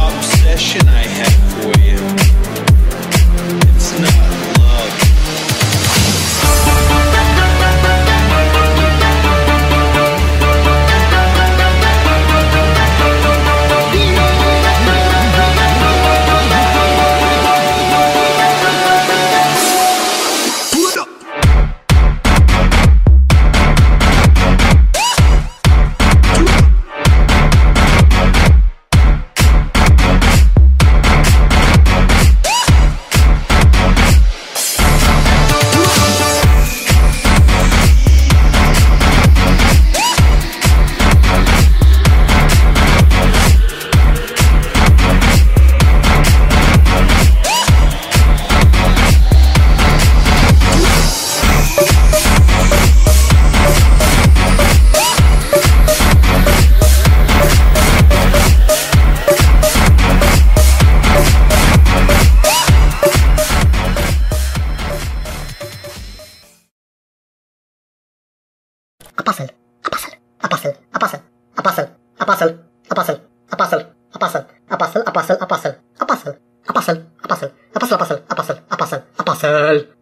obsession I have for you. a puzzle, a puzzle, a puzzle, a puzzle, a puzzle, a puzzle, a puzzle, a puzzle, a puzzle, a puzzle, a.